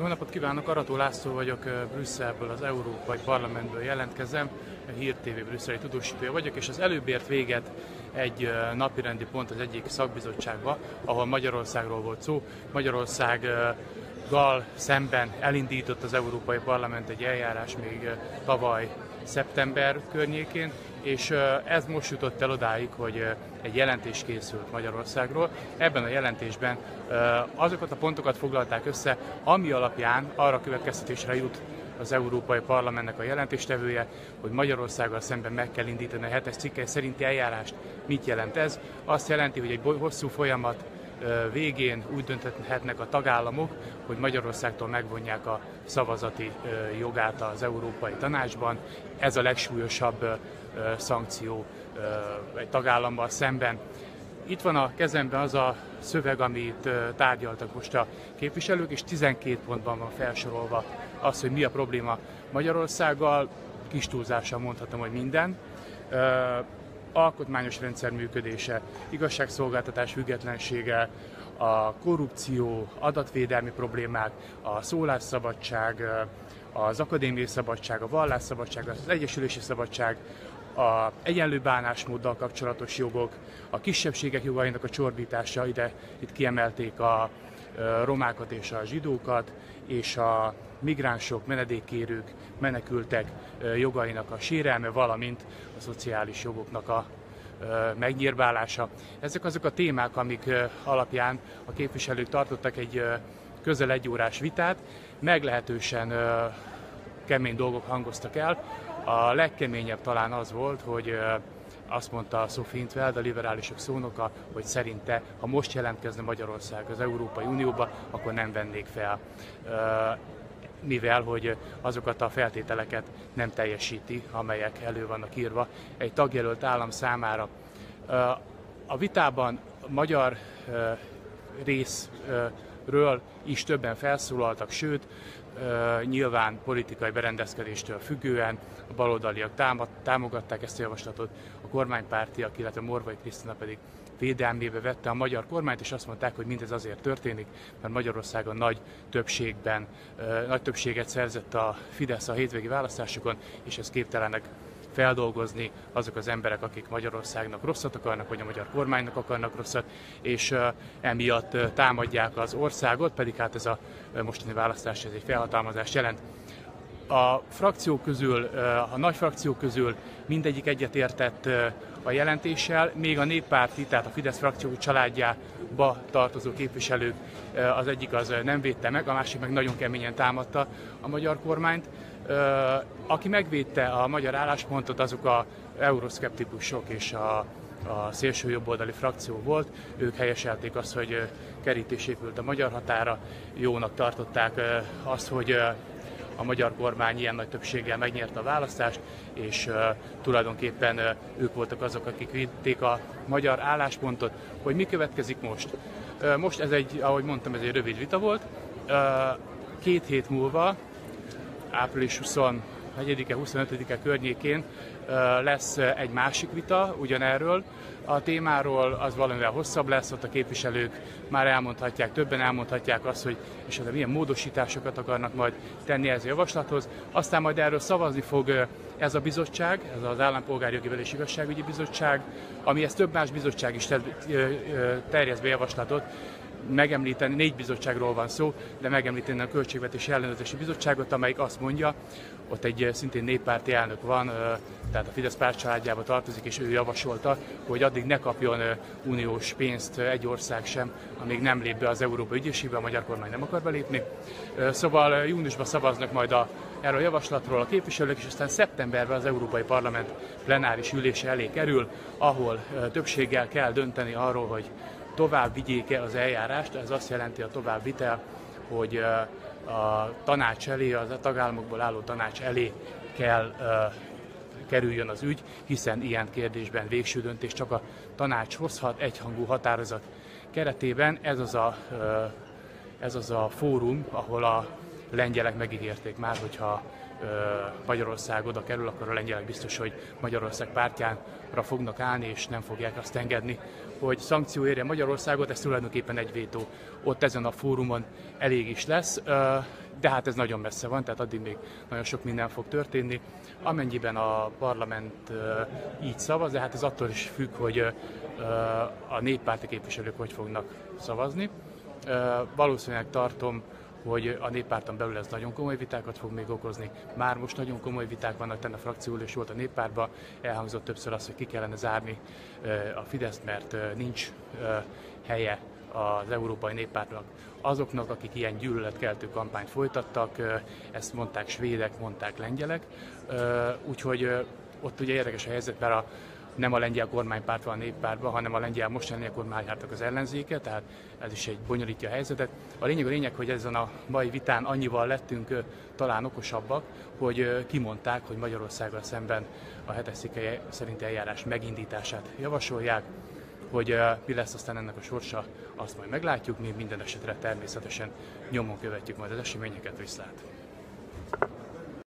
Jó napot kívánok, Arató László vagyok, Brüsszelből, az Európai Parlamentből jelentkezem, Hír TV brüsszeli tudósítója vagyok, és az előbb ért véget egy napirendi pont az egyik szakbizottságba, ahol Magyarországról volt szó. Magyarországgal szemben elindított az Európai Parlament egy eljárás még tavaly szeptember környékén, és ez most jutott el odáig, hogy egy jelentés készült Magyarországról. Ebben a jelentésben azokat a pontokat foglalták össze, ami alapján arra következtetésre jut az Európai Parlamentnek a jelentéstevője, hogy Magyarországgal szemben meg kell indítani a hetes cikkely szerinti eljárást. Mit jelent ez? Azt jelenti, hogy egy hosszú folyamat végén úgy dönthetnek a tagállamok, hogy Magyarországtól megvonják a szavazati jogát az Európai Tanácsban. Ez a legsúlyosabb szankció egy tagállammal szemben. Itt van a kezemben az a szöveg, amit tárgyaltak most a képviselők, és 12 pontban van felsorolva az, hogy mi a probléma Magyarországgal. Kis túlzással mondhatom, hogy minden alkotmányos rendszer működése, igazságszolgáltatás függetlensége, a korrupció, adatvédelmi problémák, a szólásszabadság, az akadémiai szabadság, a vallásszabadság, az egyesülési szabadság, a egyenlő bánásmóddal kapcsolatos jogok, a kisebbségek jogainak a csorbítása, ide itt kiemelték a romákat és a zsidókat, és a migránsok, menedékkérők, menekültek jogainak a sérelme, valamint a szociális jogoknak a megnyírbálása. Ezek azok a témák, amik alapján a képviselők tartottak egy közel egy órás vitát, meglehetősen kemény dolgok hangoztak el. A legkeményebb talán az volt, hogy azt mondta Sophie Intveld, a liberálisok szónoka, hogy szerinte, ha most jelentkezne Magyarország az Európai Unióba, akkor nem vennék fel mivel hogy azokat a feltételeket nem teljesíti, amelyek elő vannak írva egy tagjelölt állam számára. A vitában a magyar részről is többen felszólaltak, sőt, nyilván politikai berendezkedéstől függően a baloldaliak támogatták ezt a javaslatot, a kormánypártiak, illetve Morvai Krisztina pedig védelmébe vette a magyar kormányt, és azt mondták, hogy mindez azért történik, mert Magyarországon nagy többségben, nagy többséget szerzett a Fidesz a hétvégi választásokon, és ez képtelenek feldolgozni azok az emberek, akik Magyarországnak rosszat akarnak, vagy a magyar kormánynak akarnak rosszat, és emiatt támadják az országot, pedig hát ez a mostani választás ez egy felhatalmazást jelent. A frakciók közül, a nagy frakciók közül mindegyik egyetértett a jelentéssel, még a néppárti, tehát a Fidesz frakció családjába tartozó képviselők az egyik az nem védte meg, a másik meg nagyon keményen támadta a magyar kormányt. Aki megvédte a magyar álláspontot, azok a euroszkeptikusok és a, a szélső jobboldali frakció volt. Ők helyeselték azt, hogy kerítés épült a magyar határa, jónak tartották azt, hogy a magyar kormány ilyen nagy többséggel megnyerte a választást, és tulajdonképpen ők voltak azok, akik vitték a magyar álláspontot, hogy mi következik most. Most ez egy, ahogy mondtam, ez egy rövid vita volt. Két hét múlva, április 24-e, 25-e környékén lesz egy másik vita ugyanerről, a témáról az valamivel hosszabb lesz, ott a képviselők már elmondhatják, többen elmondhatják azt, hogy és milyen módosításokat akarnak majd tenni ez a javaslathoz. Aztán majd erről szavazni fog ez a bizottság, ez az Állampolgári Jogi és Igazságügyi Bizottság, ami ezt több más bizottság is terjesz be javaslatot, megemlíteni, négy bizottságról van szó, de megemlíteni a Költségvetési Ellenőrzési Bizottságot, amelyik azt mondja, ott egy szintén néppárti elnök van, tehát a Fidesz pártcsaládjába tartozik, és ő javasolta, hogy addig ne kapjon uniós pénzt egy ország sem, amíg nem lép be az Európai Ügyészségbe, a magyar kormány nem akar belépni. Szóval júniusban szavaznak majd a, erről a javaslatról a képviselők, és aztán szeptemberben az Európai Parlament plenáris ülése elé kerül, ahol többséggel kell dönteni arról, hogy tovább vigyék-e az eljárást, ez azt jelenti a tovább vitel, hogy a tanács elé, az a tagállamokból álló tanács elé kell kerüljön az ügy, hiszen ilyen kérdésben végső döntés csak a tanács hozhat egyhangú határozat keretében. Ez az a, ez az a fórum, ahol a lengyelek megígérték már, hogyha Magyarország oda kerül, akkor a lengyelek biztos, hogy Magyarország pártjánra fognak állni, és nem fogják azt engedni, hogy szankció érje Magyarországot, ez tulajdonképpen egy vétó. Ott ezen a fórumon elég is lesz, de hát ez nagyon messze van, tehát addig még nagyon sok minden fog történni. Amennyiben a parlament így szavaz, de hát ez attól is függ, hogy a néppárti képviselők hogy fognak szavazni. Valószínűleg tartom, hogy a néppárton belül ez nagyon komoly vitákat fog még okozni. Már most nagyon komoly viták vannak, tenne a frakcióülés volt a néppárban, elhangzott többször az, hogy ki kellene zárni a Fideszt, mert nincs helye az Európai Néppártnak. Azoknak, akik ilyen gyűlöletkeltő kampányt folytattak, ezt mondták svédek, mondták lengyelek, úgyhogy ott ugye érdekes a helyzet, mert a nem a lengyel kormánypárt van a néppártban, hanem a lengyel mostani kormánypártnak az ellenzéke, tehát ez is egy bonyolítja a helyzetet. A lényeg a lényeg, hogy ezen a mai vitán annyival lettünk talán okosabbak, hogy kimondták, hogy Magyarországgal szemben a hetes szerinti eljárás megindítását javasolják, hogy mi lesz aztán ennek a sorsa, azt majd meglátjuk, mi minden esetre természetesen nyomon követjük majd az eseményeket, viszlát.